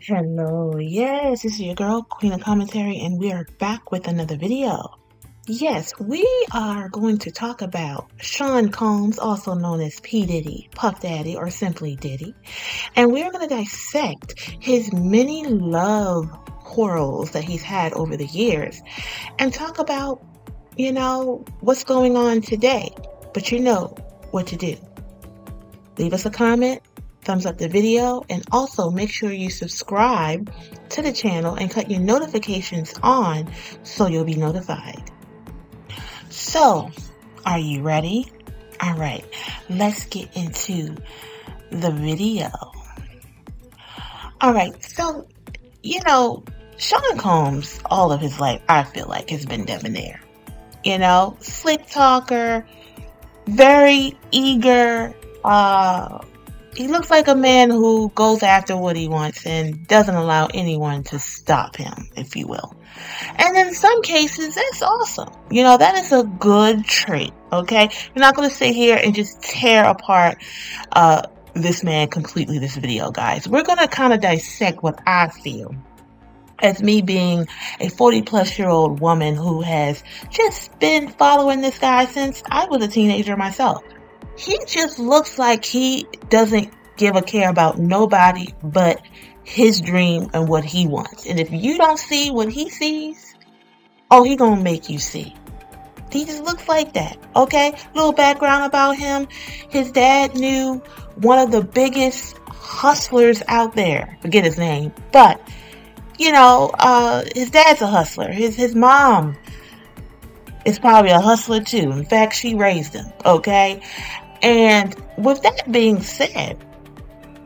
Hello, yes, this is your girl, Queen of Commentary, and we are back with another video. Yes, we are going to talk about Sean Combs, also known as P. Diddy, Puff Daddy, or simply Diddy, and we're going to dissect his many love quarrels that he's had over the years and talk about, you know, what's going on today. But you know what to do. Leave us a comment, thumbs up the video, and also make sure you subscribe to the channel and cut your notifications on so you'll be notified. So, are you ready? All right, let's get into the video. All right, so, you know, Sean Combs, all of his life, I feel like, has been debonair. You know, slick talker, very eager, uh, he looks like a man who goes after what he wants and doesn't allow anyone to stop him, if you will. And in some cases, that's awesome. You know, that is a good trait, okay? You're not going to sit here and just tear apart uh, this man completely, this video, guys. We're going to kind of dissect what I feel as me being a 40 plus year old woman who has just been following this guy since I was a teenager myself he just looks like he doesn't give a care about nobody but his dream and what he wants. And if you don't see what he sees, oh, he gonna make you see. He just looks like that. Okay, little background about him. His dad knew one of the biggest hustlers out there. Forget his name, but you know, uh, his dad's a hustler. His his mom is probably a hustler too. In fact, she raised him. Okay, and with that being said,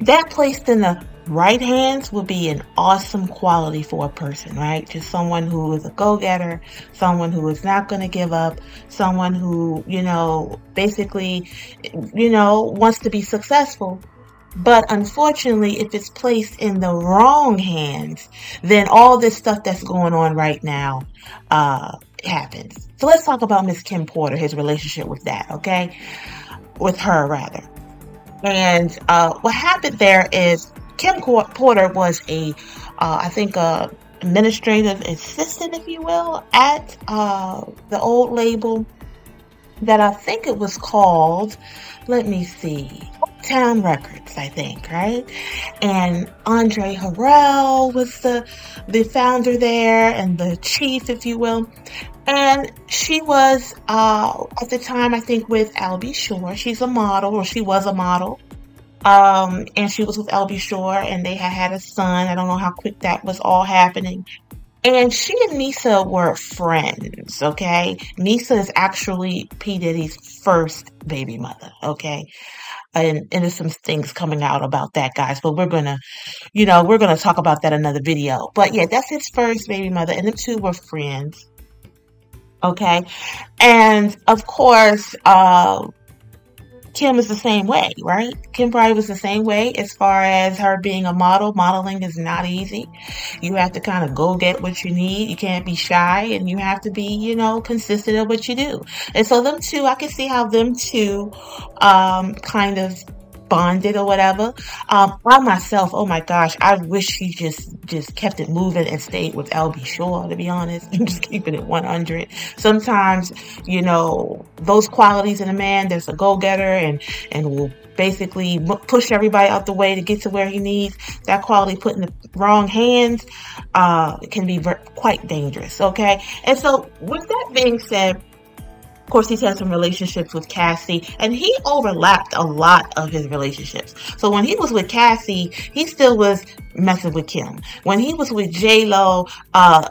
that placed in the right hands would be an awesome quality for a person, right? Just someone who is a go getter, someone who is not going to give up, someone who, you know, basically, you know, wants to be successful. But unfortunately, if it's placed in the wrong hands, then all this stuff that's going on right now uh, happens. So let's talk about Miss Kim Porter, his relationship with that, okay? With her rather. And uh, what happened there is Kim Porter was a, uh, I think, a administrative assistant, if you will, at uh, the old label that I think it was called. Let me see. Town Records, I think, right? And Andre Harrell was the the founder there and the chief, if you will. And she was uh, at the time, I think, with Al Shore. She's a model, or she was a model. Um, and she was with Al Shore, and they had had a son. I don't know how quick that was all happening. And she and Misa were friends, okay? Misa is actually P. Diddy's first baby mother, okay? And, and there's some things coming out about that, guys, but we're gonna, you know, we're gonna talk about that another video. But yeah, that's his first baby mother, and the two were friends. Okay. And of course, uh, Kim is the same way, right? Kim probably was the same way as far as her being a model. Modeling is not easy. You have to kind of go get what you need. You can't be shy and you have to be, you know, consistent in what you do. And so them two, I can see how them two, um, kind of bonded or whatever. Um, I myself, oh my gosh, I wish he just just kept it moving and stayed with Al B. Sure. To be honest, I'm just keeping it 100. Sometimes, you know, those qualities in a man, there's a go getter and and will basically push everybody out the way to get to where he needs. That quality put in the wrong hands uh, can be quite dangerous. Okay, and so with that being said course, he's had some relationships with Cassie, and he overlapped a lot of his relationships. So when he was with Cassie, he still was messing with Kim. When he was with J Lo, uh,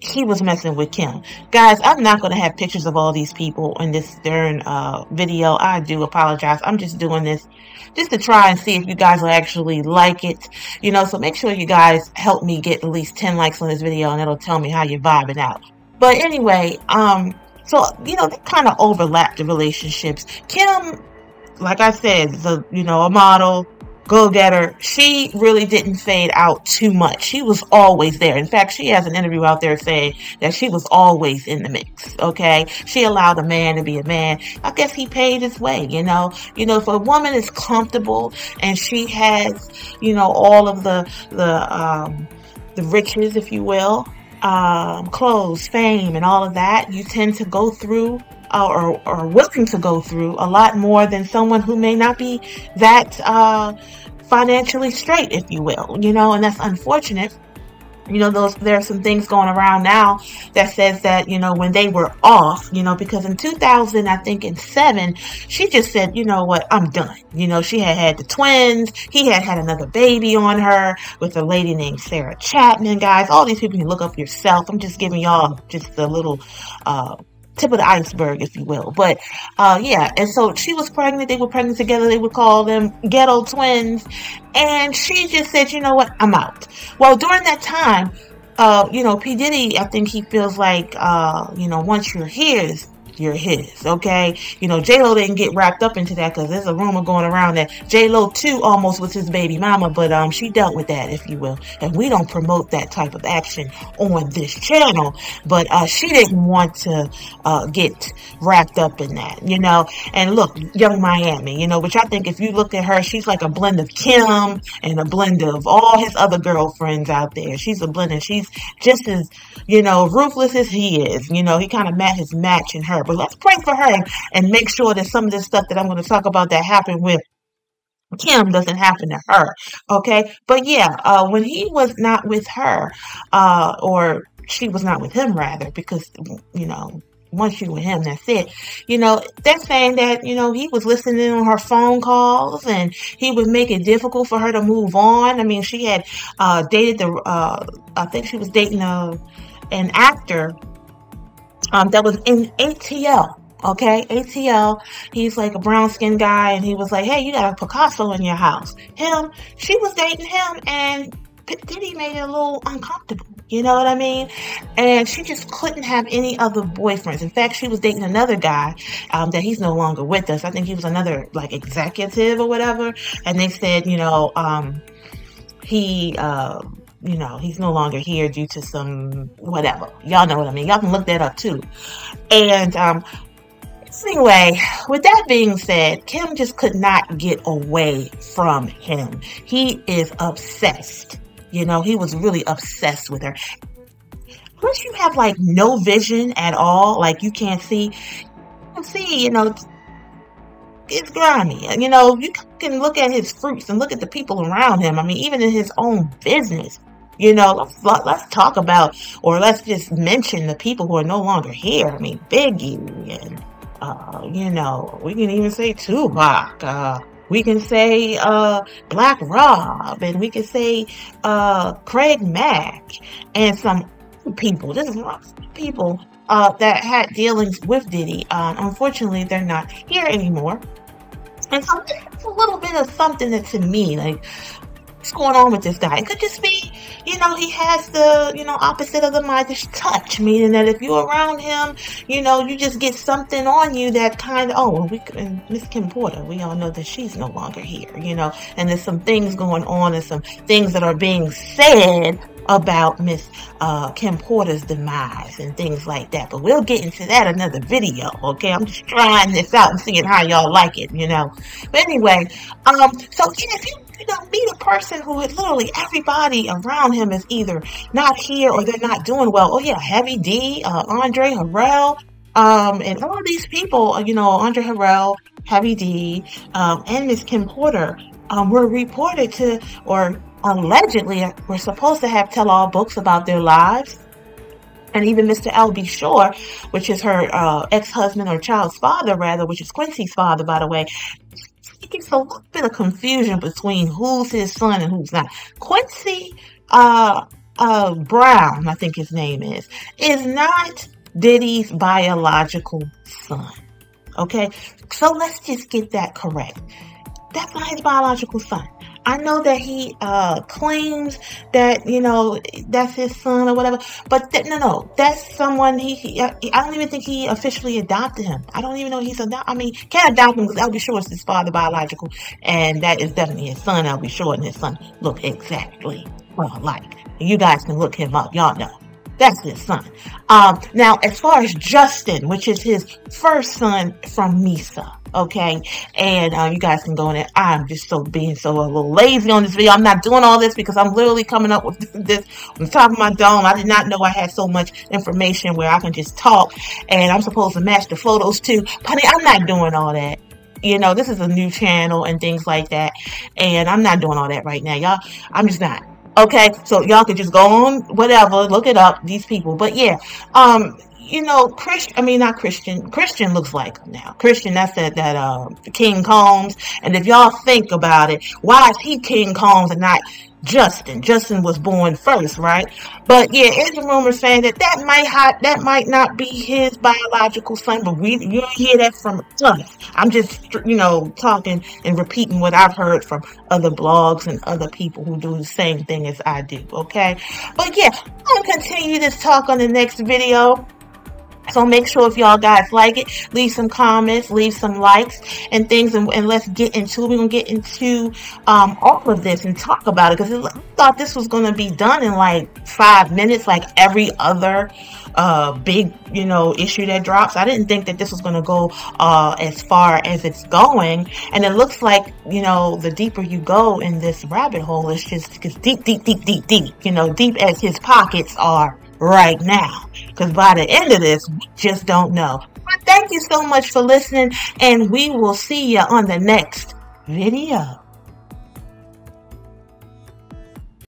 he was messing with Kim. Guys, I'm not going to have pictures of all these people in this during uh, video. I do apologize. I'm just doing this just to try and see if you guys will actually like it. You know, so make sure you guys help me get at least 10 likes on this video and it'll tell me how you're vibing out. But anyway, um, so, you know, they kind of overlap the relationships. Kim, like I said, a, you know, a model, go getter, she really didn't fade out too much. She was always there. In fact, she has an interview out there saying that she was always in the mix. Okay. She allowed a man to be a man. I guess he paid his way, you know. You know, if a woman is comfortable and she has, you know, all of the the um the riches, if you will, um, clothes, fame, and all of that, you tend to go through uh, or, or willing to go through a lot more than someone who may not be that uh, financially straight, if you will, you know, and that's unfortunate you know those there are some things going around now that says that you know when they were off you know because in 2000 i think in 7 she just said you know what? I'm done. You know she had had the twins. He had had another baby on her with a lady named sarah chapman. Guys all these people you look up yourself. I'm just giving y'all just a little uh tip of the iceberg, if you will. But uh, yeah, and so she was pregnant. They were pregnant together. They would call them ghetto twins. And she just said, you know what, I'm out. Well, during that time, uh, you know, P. Diddy, I think he feels like, uh, you know, once you're here, you're his, okay? You know, J-Lo didn't get wrapped up into that because there's a rumor going around that J-Lo too almost was his baby mama, but um, she dealt with that, if you will. And we don't promote that type of action on this channel, but uh, she didn't want to uh, get wrapped up in that, you know? And look, Young Miami, you know, which I think if you look at her, she's like a blend of Kim and a blend of all his other girlfriends out there. She's a blend and she's just as, you know, ruthless as he is. You know, he kind of met his match in her. But let's pray for her and make sure that some of this stuff that I'm going to talk about that happened with Kim doesn't happen to her. Okay. But yeah, uh, when he was not with her, uh, or she was not with him rather, because, you know, once you with him, that's it. You know, they're saying that, you know, he was listening on her phone calls and he would make it difficult for her to move on. I mean, she had, uh, dated the, uh, I think she was dating a, an actor um, that was in ATL. Okay, ATL. He's like a brown skinned guy, and he was like, "Hey, you got a Picasso in your house." Him, she was dating him, and Diddy made it a little uncomfortable. You know what I mean? And she just couldn't have any other boyfriends. In fact, she was dating another guy um, that he's no longer with us. I think he was another like executive or whatever. And they said, you know, um, he. Uh, you know, he's no longer here due to some whatever. Y'all know what I mean. Y'all can look that up too. And um, anyway, with that being said, Kim just could not get away from him. He is obsessed. You know, he was really obsessed with her. Plus, you have like no vision at all. Like you can't see. You can see, you know, it's grimy. You know, you can look at his fruits and look at the people around him. I mean, even in his own business, you know, let's, talk about, or let's just mention the people who are no longer here. I mean, Biggie and, uh, you know, we can even say Tupac. Uh, we can say uh, Black Rob, and we can say uh, Craig Mack, and some people. Is lots of people uh, that had dealings with Diddy. Um, unfortunately, they're not here anymore. And so it's a little bit of something that to me, like, what's going on with this guy? It could just be, you know, he has the, you know, opposite of the Midas touch, meaning that if you're around him, you know, you just get something on you that kind of, oh, we, Miss Kim Porter, we all know that she's no longer here, you know, and there's some things going on and some things that are being said about Miss uh, Kim Porter's demise and things like that. But we'll get into that another video, okay? I'm just trying this out and seeing how y'all like it, you know. But anyway, um, so if you you know, meet a person who had literally everybody around him is either not here or they're not doing well. Oh yeah, Heavy D, uh, Andre Harrell, um, and all these people, uh, you know, Andre Harrell, Heavy D, um, and Miss Kim Porter, um, were reported to, or allegedly were supposed to have tell-all books about their lives. And even Mr. Al B. Sure, which is her uh, ex-husband or child's father, rather, which is Quincy's father, by the way, it's a little bit of confusion between who's his son and who's not. Quincy uh, uh, Brown, I think his name is, is not Diddy's biological son. Okay, so let's just get that correct. That's not his biological son. I know that he uh, claims that you know that's his son or whatever, but th- no, no, that's someone he, he, I don't even think he officially adopted him. I don't even know he's adopted. I mean, can't adopt him because Al B. Sure it's his father biological, and that is definitely his son. Al B. Sure, and his son look exactly well like. You guys can look him up. Y'all know. That's his son. Um, now, as far as Justin, which is his first son from Misa, okay, and uh, you guys can go in there. I'm just so being so a little lazy on this video. I'm not doing all this because I'm literally coming up with this on top of my dome. I did not know I had so much information where I can just talk, and I'm supposed to match the photos too. Honey, I'm not doing all that you know, this is a new channel and things like that. And I'm not doing all that right now, y'all. I'm just not. Okay, so y'all can just go on whatever, look it up, these people. But yeah, um, you know, Christian, I mean, not Christian, Christian looks like now. Christian, that's that, that, uh, King Combs. And if y'all think about it, why is he King Combs and not Justin. Justin was born first, right? But yeah, it's a rumor saying that that might ha- that might not be his biological son, but we you hear that from us. I'm just you know talking and repeating what I've heard from other blogs and other people who do the same thing as I do. Okay, but yeah, I'm gonna continue this talk on the next video. So make sure if y'all guys like it, leave some comments, leave some likes and things, and, and let's get into. We're gonna get into um, all of this and talk about it because I thought this was gonna be done in like five minutes, like every other uh, big, you know, issue that drops. I didn't think that this was gonna go uh, as far as it's going, and it looks like you know the deeper you go in this rabbit hole, it's just it's deep, deep, deep, deep, deep. You know, deep as his pockets are right now. Because by the end of this, we just don't know. But thank you so much for listening, and we will see you on the next video.